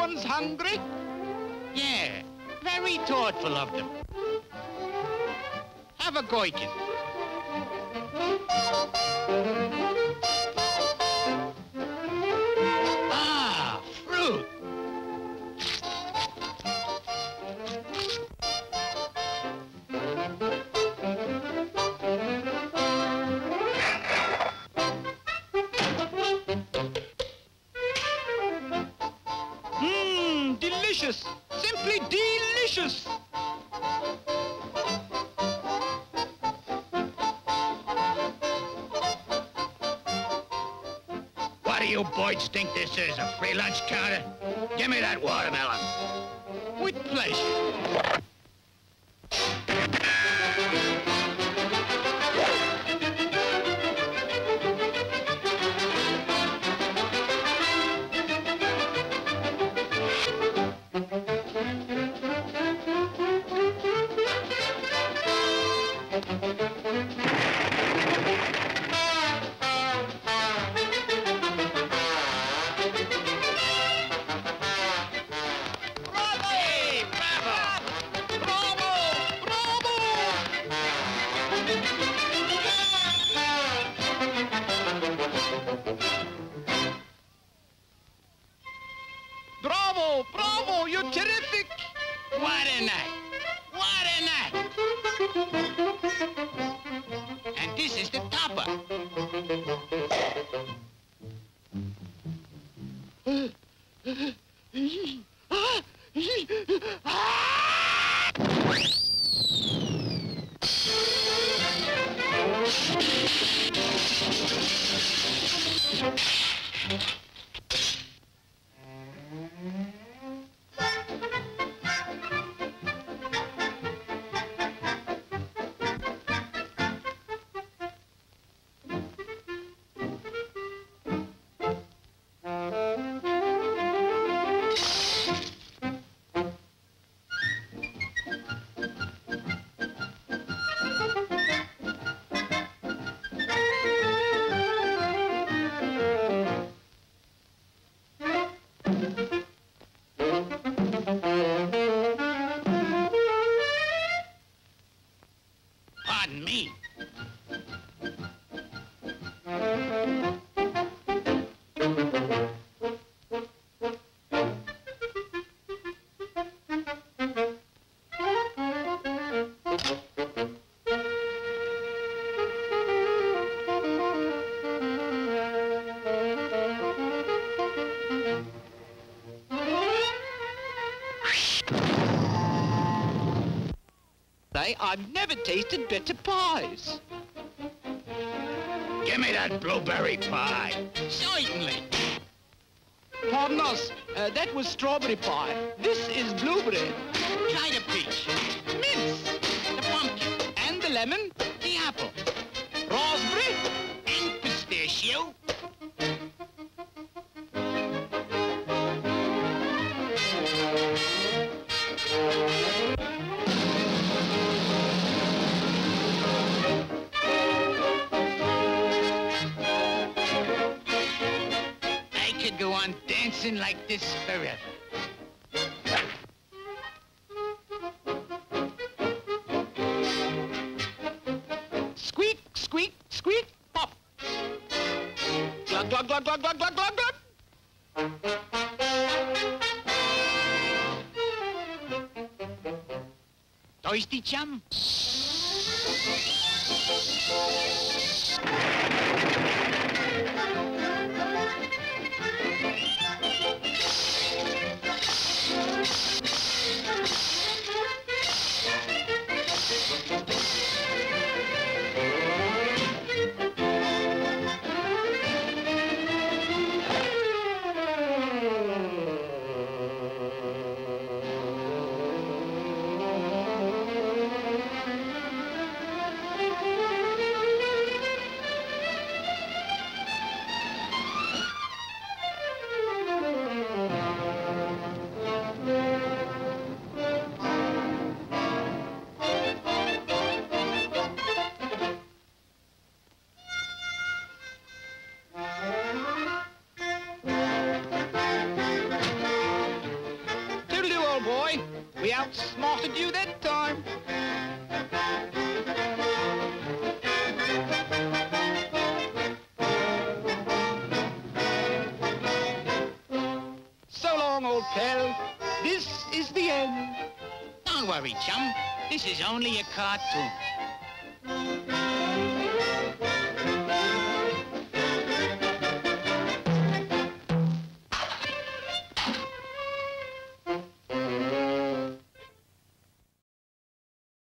hungry? Yeah, very thoughtful of them. Have a goikin. Delicious. Simply delicious. What do you boys think this is, a free lunch counter? Give me that watermelon. With pleasure. Bravo! You're terrific! What a night! What a night! And this is the Me. Say, I've never tasted better pies. Give me that blueberry pie. Certainly. Pardon us, uh, that was strawberry pie. This is blueberry. Try the peach, Mince. the pumpkin, And the lemon. Go on dancing like this forever. Squeak, squeak, squeak, pop. Glug, glug, glug, glug, glug, glug, glug, glug. Thirsty chum? Spotted you that time. So long, old pal. This is the end. Don't worry, chum. This is only a cartoon.